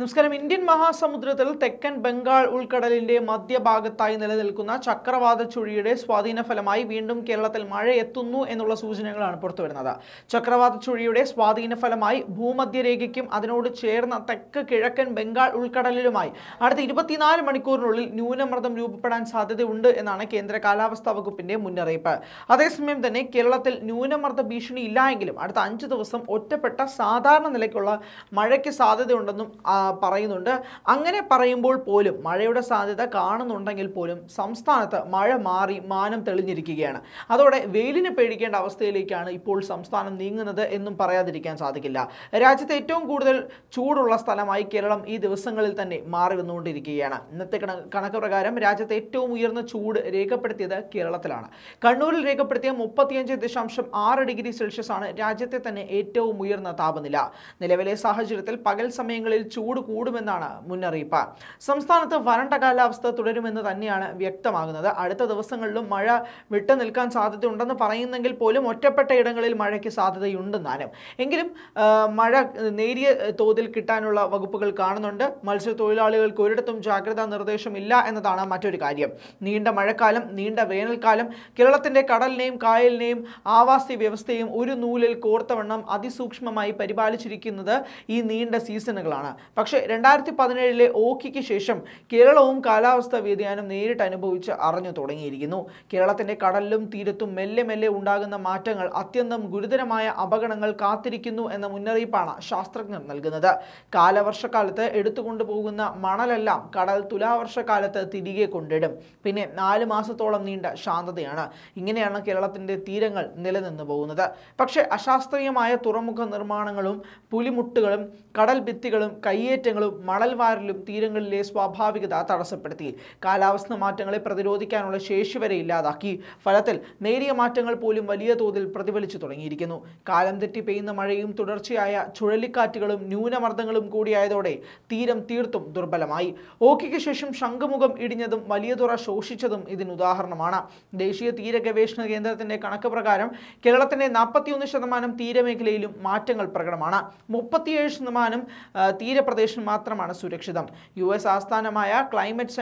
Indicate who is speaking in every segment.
Speaker 1: നമസ്കാരം. ഇന്ത്യൻ മഹാസമുദ്രത്തിൽ തെക്കൻ ബംഗാൾ ഉൾക്കടലിന്റെ മധ്യഭാഗത്തായി നിലനിൽക്കുന്ന ചക്രവാത ചുഴിയുടെ സ്വാധീനഫലമായി വീണ്ടും കേരളത്തിൽ മഴ എത്തുന്നു എന്നുള്ള സൂചനകളാണ് പുറത്തുവരുന്നത് ചക്രവാത ചുഴിയുടെ സ്വാധീനഫലമായി ഭൂമധ്യരേഖയ്ക്കും അതിനോട് ചേർന്ന തെക്ക് കിഴക്കൻ ബംഗാൾ ഉൾക്കടലിലുമായി അടുത്ത ഇരുപത്തിനാല് മണിക്കൂറിനുള്ളിൽ ന്യൂനമർദ്ദം രൂപപ്പെടാൻ സാധ്യതയുണ്ട് എന്നാണ് കേന്ദ്ര കാലാവസ്ഥാ വകുപ്പിന്റെ മുന്നറിയിപ്പ്. അതേസമയം തന്നെ കേരളത്തിൽ ന്യൂനമർദ്ദ ഭീഷണി ഇല്ലായെങ്കിലും അടുത്ത അഞ്ച് ദിവസം ഒറ്റപ്പെട്ട സാധാരണ നിലയ്ക്കുള്ള മഴയ്ക്ക് സാധ്യതയുണ്ടെന്നും പറയുന്നുണ്ട്. അങ്ങനെ പറയുമ്പോൾ പോലും മഴയുടെ സാധ്യത കാണുന്നുണ്ടെങ്കിൽ പോലും സംസ്ഥാനത്ത് മഴ മാറി മാനം തെളിഞ്ഞിരിക്കുകയാണ്. അതോടെ വെയിലിന് പേടിക്കേണ്ട അവസ്ഥയിലേക്കാണ് ഇപ്പോൾ സംസ്ഥാനം നീങ്ങുന്നത് എന്നും പറയാതിരിക്കാൻ സാധിക്കില്ല. രാജ്യത്തെ ഏറ്റവും കൂടുതൽ ചൂടുള്ള സ്ഥലമായി കേരളം ഈ ദിവസങ്ങളിൽ തന്നെ മാറി വന്നുകൊണ്ടിരിക്കുകയാണ്. ഇന്നത്തെ കണ- കണക്ക് പ്രകാരം രാജ്യത്തെ ഏറ്റവും ഉയർന്ന ചൂട് രേഖപ്പെടുത്തിയത് കേരളത്തിലാണ്. കണ്ണൂരിൽ രേഖപ്പെടുത്തിയ മുപ്പത്തിയഞ്ച് ദശാംശം ആറ് ഡിഗ്രി സെൽഷ്യസ് ആണ് രാജ്യത്തെ തന്നെ ഏറ്റവും ഉയർന്ന താപനില. നിലവിലെ സാഹചര്യത്തിൽ പകൽ സമയങ്ങളിൽ ചൂട് കൂടുമെന്നാണ് മുന്നറിയിപ്പ്. സംസ്ഥാനത്ത് വരണ്ട കാലാവസ്ഥ തുടരുമെന്ന് തന്നെയാണ് വ്യക്തമാകുന്നത്. അടുത്ത ദിവസങ്ങളിലും മഴ വിട്ടു നിൽക്കാൻ സാധ്യതയുണ്ടെന്ന് പറയുന്നെങ്കിൽ പോലും ഒറ്റപ്പെട്ട ഇടങ്ങളിൽ മഴയ്ക്ക് സാധ്യതയുണ്ടെന്നാലും എങ്കിലും മഴ നേരിയ തോതിൽ കിട്ടാനുള്ള വകുപ്പുകൾ കാണുന്നുണ്ട്. മത്സ്യത്തൊഴിലാളികൾക്ക് ഒരിടത്തും ജാഗ്രതാ നിർദ്ദേശമില്ല എന്നതാണ് മറ്റൊരു കാര്യം. നീണ്ട മഴക്കാലം നീണ്ട വേനൽക്കാലം കേരളത്തിന്റെ കടലിനെയും കായലിനെയും ആവാസ വ്യവസ്ഥയും ഒരു നൂലിൽ കോർത്തവണ്ണം അതിസൂക്ഷ്മമായി പരിപാലിച്ചിരിക്കുന്നത് ഈ നീണ്ട സീസണുകളാണ്. പക്ഷേ രണ്ടായിരത്തി പതിനേഴിലെ ഓക്കിക്ക് ശേഷം കേരളവും കാലാവസ്ഥാ വ്യതിയാനം നേരിട്ട് അനുഭവിച്ച് അറിഞ്ഞു തുടങ്ങിയിരിക്കുന്നു. കേരളത്തിന്റെ കടലിലും തീരത്തും മെല്ലെ മെല്ലെ ഉണ്ടാകുന്ന മാറ്റങ്ങൾ അത്യന്തം ഗുരുതരമായ അപകടങ്ങൾ കാത്തിരിക്കുന്നു എന്ന മുന്നറിയിപ്പാണ് ശാസ്ത്രജ്ഞർ നൽകുന്നത്. കാലവർഷക്കാലത്ത് എടുത്തുകൊണ്ടു പോകുന്ന മണലെല്ലാം കടൽ തുലാവർഷക്കാലത്ത് തിരികെ കൊണ്ടിടും. പിന്നെ നാല് മാസത്തോളം നീണ്ട ശാന്തതയാണ്. ഇങ്ങനെയാണ് കേരളത്തിന്റെ തീരങ്ങൾ നിലനിന്നു പോകുന്നത്. പക്ഷേ അശാസ്ത്രീയമായ തുറമുഖ നിർമ്മാണങ്ങളും പുലിമുട്ടുകളും കടൽ ഭിത്തികളും കയ്യേറ്റങ്ങളും മണൽവാരലും തീരങ്ങളിലെ സ്വാഭാവികത തടസ്സപ്പെടുത്തി. കാലാവസ്ഥ മാറ്റങ്ങളെ പ്രതിരോധിക്കാനുള്ള ശേഷി വരെ ഇല്ലാതാക്കി. ഫലത്തിൽ നേരിയ മാറ്റങ്ങൾ പോലും വലിയ തോതിൽ പ്രതിഫലിച്ചു തുടങ്ങിയിരിക്കുന്നു. കാലം തെറ്റി പെയ്യുന്ന മഴയും തുടർച്ചയായ ചുഴലിക്കാറ്റുകളും ന്യൂനമർദ്ദങ്ങളും കൂടിയായതോടെ തീരം തീർത്തും ദുർബലമായി. ഓക്കിക്ക് ശേഷം ശംഖുമുഖം ഇടിഞ്ഞതും വലിയ തുറ ശോഷിച്ചതും ഇതിന് ഉദാഹരണമാണ്. ദേശീയ തീര ഗവേഷണ കേന്ദ്രത്തിന്റെ കണക്ക് പ്രകാരം കേരളത്തിന്റെ നാൽപ്പത്തിയൊന്ന് ശതമാനം തീരമേഖലയിലും മാറ്റങ്ങൾ പ്രകടമാണ്. മുപ്പത്തിയേഴ് ശതമാനം ആ, തീരപ്രദേശം മാത്രമാണ് സുരക്ഷിതം. യു എസ് ആസ്ഥാനമായ ക്ലൈമറ്റ്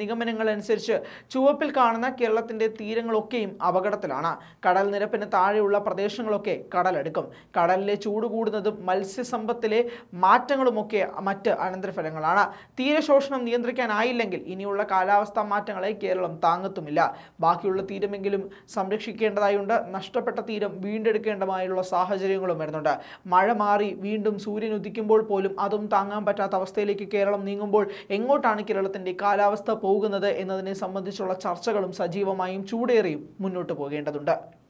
Speaker 1: നിഗമനങ്ങൾ അനുസരിച്ച് ചുവപ്പിൽ കാണുന്ന കേരളത്തിന്റെ തീരങ്ങളൊക്കെയും അപകടത്തിലാണ്. കടൽ നിരപ്പിന് താഴെയുള്ള പ്രദേശങ്ങളൊക്കെ കടലെടുക്കും. കടലിലെ ചൂട് കൂടുന്നതും മത്സ്യസമ്പത്തിലെ മാറ്റങ്ങളുമൊക്കെ മറ്റ് അനന്തരഫലങ്ങളാണ്. തീരശോഷണം നിയന്ത്രിക്കാനായില്ലെങ്കിൽ ഇനിയുള്ള കാലാവസ്ഥാ മാറ്റങ്ങളെ കേരളം താങ്ങത്തുമില്ല. ബാക്കിയുള്ള തീരമെങ്കിലും സംരക്ഷിക്കേണ്ടതായുണ്ട്. നഷ്ടപ്പെട്ട തീരം വീണ്ടെടുക്കേണ്ടതായുള്ള സാഹചര്യങ്ങളും വരുന്നുണ്ട്. മഴ മാറി വീണ്ടും സൂര്യൻ ഉദിക്കുമ്പോൾ പോലും അതും താങ്ങാൻ പറ്റാത്ത അവസ്ഥയിലേക്ക് കേരളം നീങ്ങുമ്പോൾ എങ്ങോട്ടാണ് കേരളത്തിന്റെ കാലാവസ്ഥ പോകുന്നത് എന്നതിനെ സംബന്ധിച്ചുള്ള ചർച്ചകളും സജീവമായും ചൂടേറിയും മുന്നോട്ട് പോകേണ്ടതുണ്ട്.